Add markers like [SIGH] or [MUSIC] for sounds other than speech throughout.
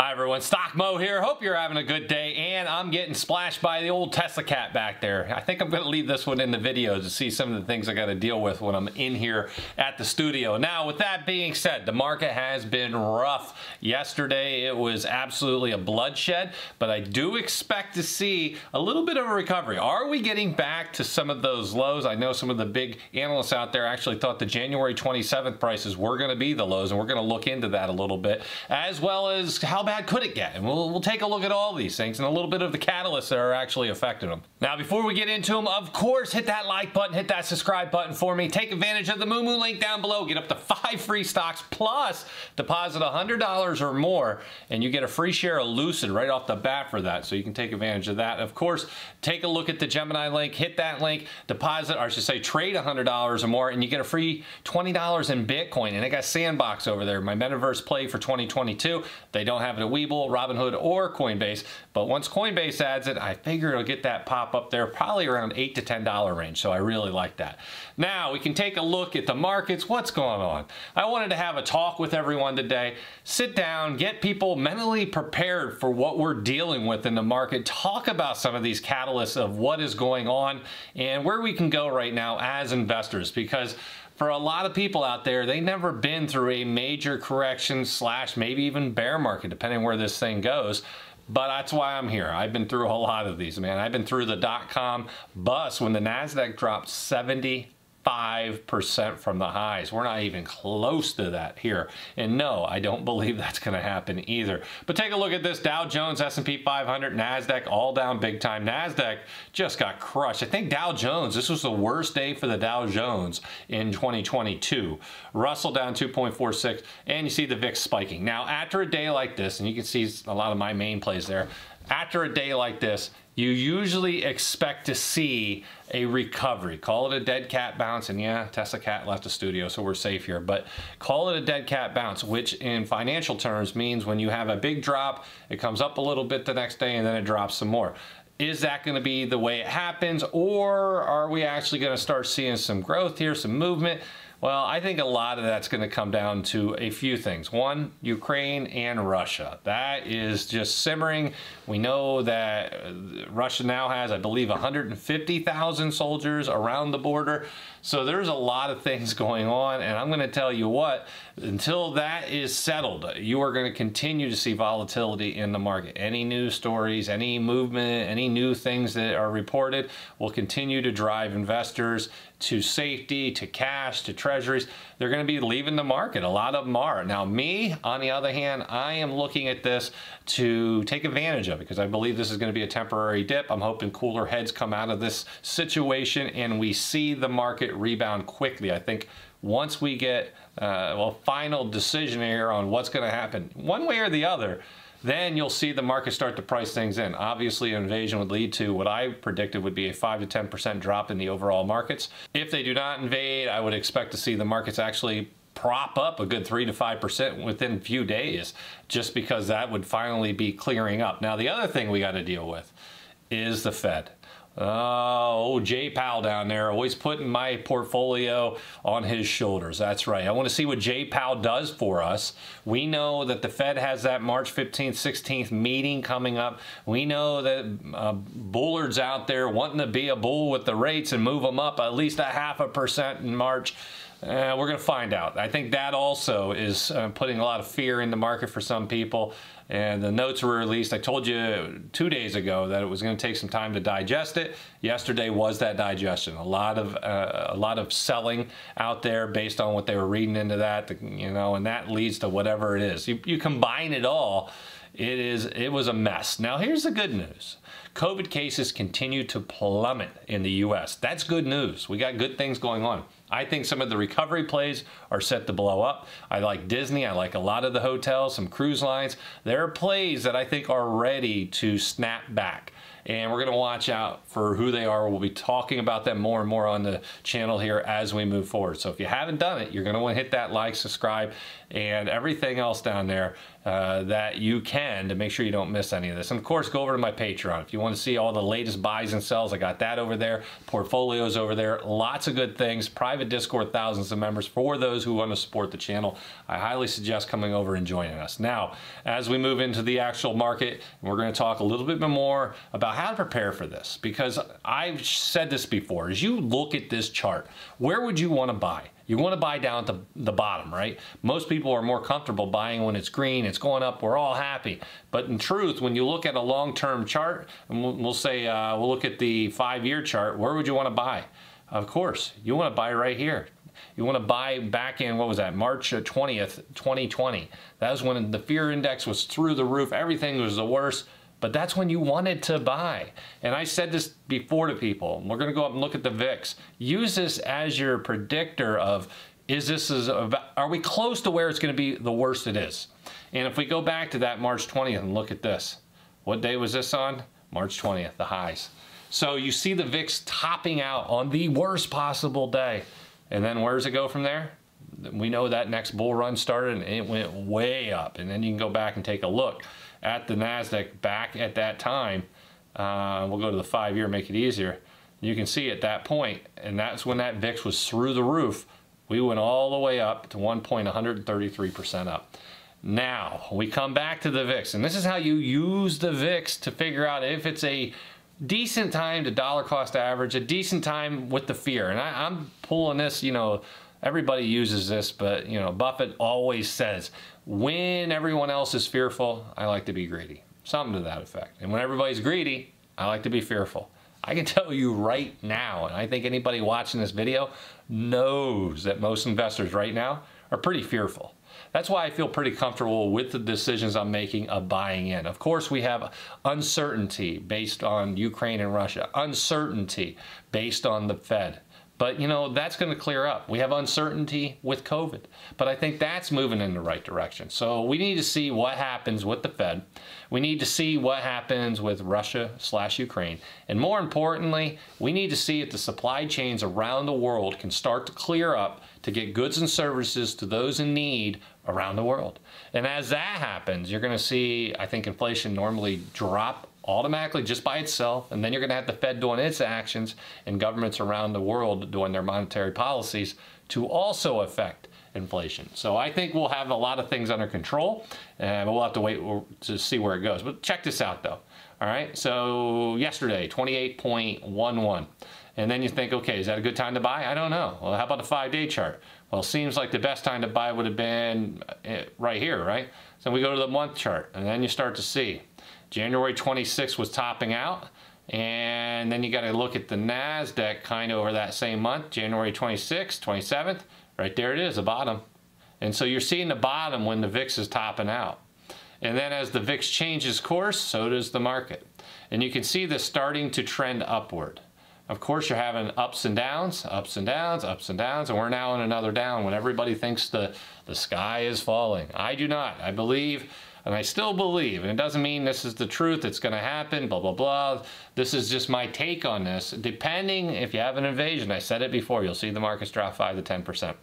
Hi everyone, Stock Moe here. Hope you're having a good day and I'm getting splashed by the old Tesla cat back there. I think I'm going to leave this one in the video to see some of the things I got to deal with when I'm in here at the studio. Now with that being said, the market has been rough. Yesterday it was absolutely a bloodshed, but I do expect to see a little bit of a recovery. Are we getting back to some of those lows? I know some of the big analysts out there actually thought the January 27th prices were going to be the lows and we're going to look into that a little bit as well as how bad could it get? And we'll, we'll take a look at all these things and a little bit of the catalysts that are actually affecting them. Now, before we get into them, of course, hit that like button, hit that subscribe button for me. Take advantage of the Moomoo link down below. Get up to five free stocks plus deposit $100 or more and you get a free share of Lucid right off the bat for that. So you can take advantage of that. Of course, take a look at the Gemini link, hit that link, deposit, or I should say trade $100 or more and you get a free $20 in Bitcoin. And I got Sandbox over there, my metaverse play for 2022. They don't have it at Webull, Robinhood, or Coinbase. But once Coinbase adds it, I figure it'll get that pop up there probably around 8 to $10 range. So I really like that. Now we can take a look at the markets. What's going on? I wanted to have a talk with everyone today. Sit down, get people mentally prepared for what we're dealing with in the market. Talk about some of these catalysts of what is going on and where we can go right now as investors because for a lot of people out there, they've never been through a major correction slash maybe even bear market, depending where this thing goes. But that's why I'm here. I've been through a whole lot of these, man. I've been through the dot-com bust when the NASDAQ dropped 70 5% from the highs. We're not even close to that here. And no, I don't believe that's going to happen either. But take a look at this Dow Jones, S&P 500, NASDAQ all down big time. NASDAQ just got crushed. I think Dow Jones, this was the worst day for the Dow Jones in 2022. Russell down 2.46 and you see the VIX spiking. Now after a day like this, and you can see a lot of my main plays there, after a day like this, you usually expect to see a recovery. Call it a dead cat bounce, and yeah, Tesla Cat left the studio, so we're safe here, but call it a dead cat bounce, which in financial terms means when you have a big drop, it comes up a little bit the next day and then it drops some more. Is that going to be the way it happens, or are we actually going to start seeing some growth here, some movement? Well, I think a lot of that's going to come down to a few things. One, Ukraine and Russia. That is just simmering. We know that uh, Russia now has, I believe, 150,000 soldiers around the border. So there's a lot of things [LAUGHS] going on. And I'm going to tell you what, until that is settled, you are going to continue to see volatility in the market. Any news stories, any movement, any new things that are reported will continue to drive investors to safety, to cash, to treasuries. They're going to be leaving the market. A lot of them are. Now, me, on the other hand, I am looking at this to take advantage of it because I believe this is going to be a temporary dip. I'm hoping cooler heads come out of this situation and we see the market rebound quickly. I think once we get uh, final decision here on what's going to happen one way or the other then you'll see the market start to price things in. Obviously, an invasion would lead to what I predicted would be a 5 to 10% drop in the overall markets. If they do not invade, I would expect to see the markets actually prop up a good 3 to 5% within a few days, just because that would finally be clearing up. Now, the other thing we got to deal with is the Fed. Oh, Jay Powell down there, always putting my portfolio on his shoulders. That's right. I want to see what Jay Powell does for us. We know that the Fed has that March 15th, 16th meeting coming up. We know that uh, Bullard's out there wanting to be a bull with the rates and move them up at least a half a percent in March. Uh, we're going to find out. I think that also is uh, putting a lot of fear in the market for some people. And the notes were released. I told you two days ago that it was going to take some time to digest it. Yesterday was that digestion. A lot of uh, a lot of selling out there based on what they were reading into that. You know, and that leads to whatever it is. You, you combine it all. It is. It was a mess. Now here's the good news. COVID cases continue to plummet in the U.S. That's good news. We got good things going on. I think some of the recovery plays are set to blow up. I like Disney. I like a lot of the hotels, some cruise lines. There are plays that I think are ready to snap back. and we're going to watch out for who they are. We'll be talking about them more and more on the channel here as we move forward. So if you haven't done it, you're going to want to hit that like, subscribe, and everything else down there uh, that you can to make sure you don't miss any of this. And of course, go over to my Patreon. If you want to see all the latest buys and sells, I got that over there. Portfolios over there. Lots of good things. Private Discord, thousands of members for those who want to support the channel. I highly suggest coming over and joining us. Now, as we move into the actual market, we're going to talk a little bit more about how to prepare for this because I've said this before. As you look at this chart, where would you want to buy? You want to buy down to the bottom, right? Most people are more comfortable buying when it's green, it's going up, we're all happy. But in truth, when you look at a long-term chart, and we'll, we'll say, uh, we'll look at the five-year chart, where would you want to buy? Of course, you want to buy right here. You want to buy back in, what was that, March 20th, 2020. That was when the fear index was through the roof. Everything was the worst but that's when you wanted to buy. And I said this before to people. We're going to go up and look at the VIX. Use this as your predictor of is this is are we close to where it's going to be the worst it is? And if we go back to that March 20th and look at this, what day was this on? March 20th, the highs. So you see the VIX topping out on the worst possible day. And then where does it go from there? We know that next bull run started and it went way up. And then you can go back and take a look at the NASDAQ back at that time. Uh, we'll go to the five year, make it easier. You can see at that point, and that's when that VIX was through the roof, we went all the way up to 1.133% up. Now, we come back to the VIX, and this is how you use the VIX to figure out if it's a decent time to dollar cost average, a decent time with the fear. And I, I'm pulling this, you know, everybody uses this, but, you know, Buffett always says, when everyone else is fearful, I like to be greedy. Something to that effect. And when everybody's greedy, I like to be fearful. I can [LAUGHS] tell you right now, and I think anybody watching this video knows that most investors right now are pretty fearful. That's why I feel pretty comfortable with the decisions I'm making of buying in. Of course, we have uncertainty based on Ukraine and Russia, uncertainty based on the Fed, but, you know, that's going to clear up. We have uncertainty with COVID, but I think that's moving in the right direction. So we need to see what happens with the Fed. We need to see what happens with Russia slash Ukraine. And more importantly, we need to see if the supply chains around the world can start to clear up to get goods and services to those in need around the world. And as that happens, you're going to see, I think, inflation normally drop automatically just by itself, and then you're going to have the Fed doing its actions and governments around the world doing their monetary policies to also affect inflation. So I think we'll have a lot of things under control, and we'll have to wait to see where it goes. But check this out, though. All right, so yesterday, 28.11. And then you think, okay, is that a good time to buy? I don't know. Well, how about the five-day chart? Well, seems like the best time to buy would have been eh, right here, right? So we go to the month chart, and then you start to see January 26th was topping out. And then you got to look at the NASDAQ kind of over that same month, January 26th, 27th. Right there it is, the bottom. And so you're seeing the bottom when the VIX is topping out. And then as the VIX changes course, so does the market. And you can see this starting to trend upward. Of course, you're having ups and downs, ups and downs, ups and downs, and we're now in another down when everybody thinks the, the sky is falling. I do not. I believe and I still believe, and it doesn't mean this is the truth, it's going to happen, blah, blah, blah. This is just my take on this. Depending if you have an invasion, I said it before, you'll see the markets drop 5 to 10%.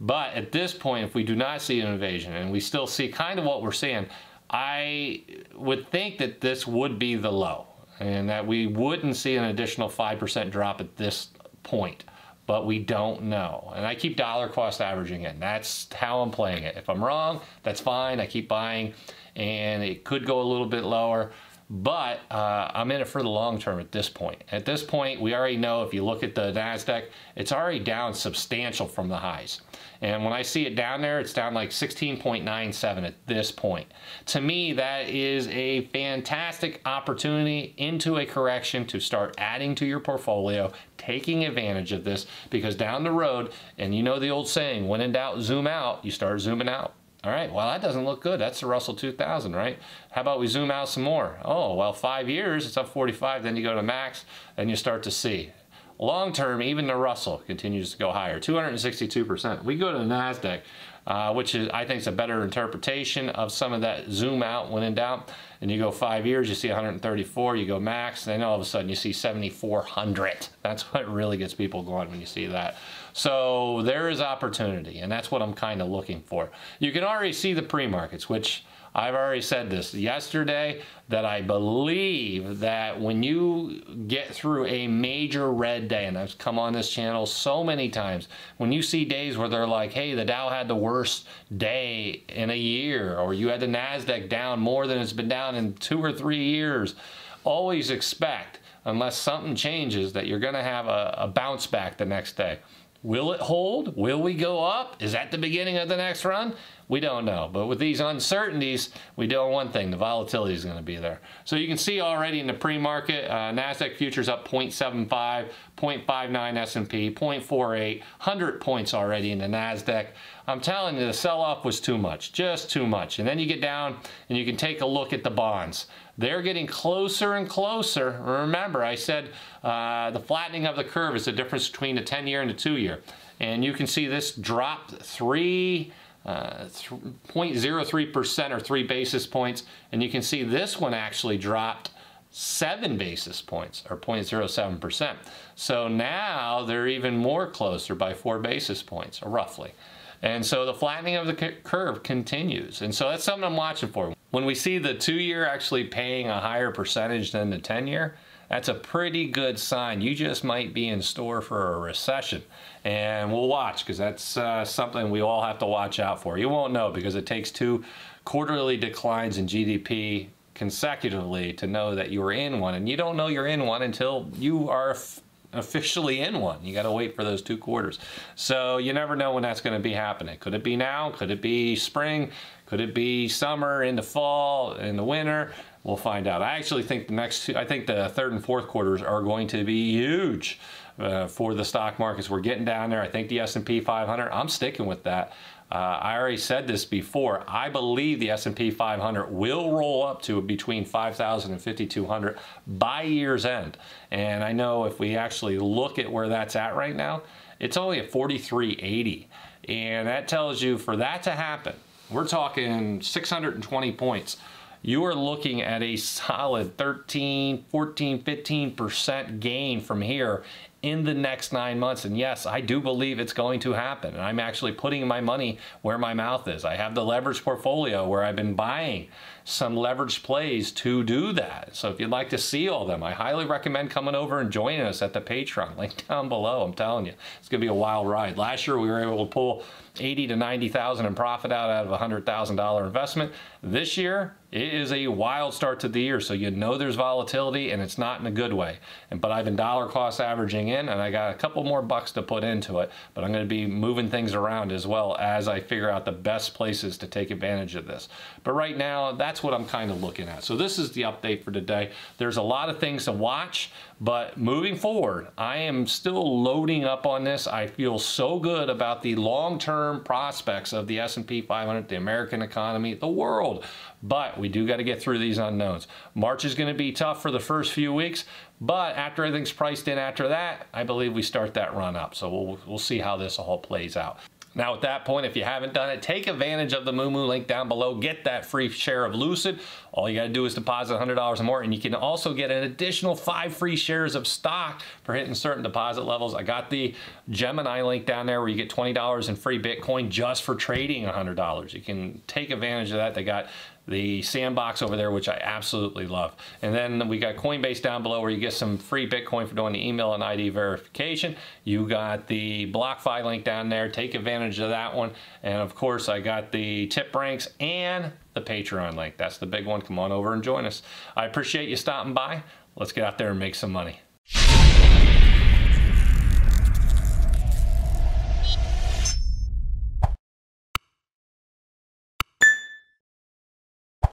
But at this point, if we do not see an invasion and we still see kind of what we're seeing, I would think that this would be the low and that we wouldn't see an additional 5% drop at this point but we don't know. And I keep dollar cost averaging it. That's how I'm playing it. If I'm wrong, that's fine. I keep buying and it could go a little bit lower, but uh, I'm in it for the long term at this point. At this point, we already know if you look at the NASDAQ, it's already down substantial from the highs. And when I see it down there, it's down like 16.97 at this point. To me, that is a fantastic opportunity into a correction to start adding to your portfolio, taking advantage of this, because down the road, and you know the old saying, when in doubt, zoom out, you start zooming out. All right, well, that doesn't look good. That's the Russell 2000, right? How about we zoom out some more? Oh, well, five years, it's up 45, then you go to max, and you start to see long term, even the Russell continues to go higher, 262%. We go to the NASDAQ, uh, which is I think is a better interpretation of some of that zoom out when in doubt. And you go five years, you see 134, you go max, and then all of a sudden you see 7,400. That's what really gets people going when you see that. So there is opportunity, and that's what I'm kind of looking for. You can already see the pre-markets, which I've already said this yesterday that I believe that when you get through a major red day, and I've come on this channel so many times, when you see days where they're like, hey, the Dow had the worst day in a year, or you had the NASDAQ down more than it's been down in two or three years, always expect, unless something changes, that you're going to have a, a bounce back the next day. Will it hold? Will we go up? Is that the beginning of the next run? We don't know. But with these uncertainties, we know one thing, the volatility is going to be there. So you can see already in the pre-market, uh, NASDAQ futures up 0.75, 0.59 S&P, 0.48, 100 points already in the NASDAQ. I'm telling you, the sell-off was too much, just too much. And then you get down and you can take a look at the bonds. They're getting closer and closer. Remember, I said uh, the flattening of the curve is the difference between the 10-year and the 2-year. And you can see this dropped three, Uh, 0.03% or three basis points. And you can see this one actually dropped seven basis points or 0.07%. So now they're even more closer by four basis points, roughly. And so the flattening of the curve continues. And so that's something I'm watching for. When we see the two year actually paying a higher percentage than the 10 year, that's a pretty good sign. You just might be in store for a recession. And we'll watch because that's uh, something we all have to watch out for. You won't know because it takes two quarterly declines in GDP consecutively to know that you are in one. And you don't know you're in one until you are officially in one. You got to wait for those two quarters. So you never know when that's going to be happening. Could it be now? Could it be spring? Could it be summer, in the fall, in the winter? We'll find out. I actually think the next two, I think the third and fourth quarters are going to be huge uh, for the stock markets. We're getting down there. I think the S&P 500, I'm sticking with that. Uh, I already said this before. I believe the S&P 500 will roll up to between 5,000 and 5,200 by year's end. And I know if we actually look at where that's at right now, it's only at 4380. And that tells you for that to happen, we're talking 620 points you are looking at a solid 13, 14, 15% gain from here in the next nine months. And yes, I do believe it's going to happen. And I'm actually putting my money where my mouth is. I have the leverage portfolio where I've been buying some leverage plays to do that. So if you'd like to see all them, I highly recommend coming over and joining us at the Patreon. [LAUGHS] Link down below. I'm telling you, it's going to be a wild ride. Last year we were able to pull 80 to 90,000 in profit out, out of a $100,000 investment. This year, it is a wild start to the year, so you know there's volatility and it's not in a good way. And, but I've been dollar cost averaging in and I got a couple more bucks to put into it, but I'm going to be moving things around as well as I figure out the best places to take advantage of this. But right now, that's what I'm kind of looking at. So this is the update for today. There's a lot of things to watch. But moving forward, I am still loading up on this. I feel so good about the long-term prospects of the S&P 500, the American economy, the world. But we do got to get through these unknowns. March is going to be tough for the first few weeks, but after everything's priced in after that, I believe we start that run up. So we'll, we'll see how this all plays out. Now at that point, if you haven't done it, take advantage of the Moomoo link down below. Get that free share of Lucid. All you got to do is deposit $100 or more, and you can also get an additional five free shares of stock for hitting certain deposit levels. I got the Gemini link down there where you get $20 in free Bitcoin just for trading $100. You can take advantage of that. They got the sandbox over there, which I absolutely love. And then we got Coinbase down below where you get some free Bitcoin for doing the email and ID verification. You got the BlockFi link down there. Take advantage of that one. And of course, I got the TipRanks and the Patreon link. That's the big one. Come on over and join us. I appreciate you stopping by. Let's get out there and make some money.